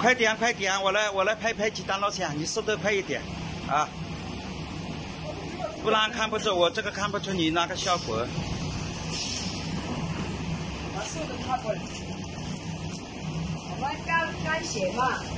快点快点，我来我来拍拍几蛋老乡，你速度快一点，啊，不然看不出我这个看不出你那个效果。把速度快过，我们刚刚写嘛。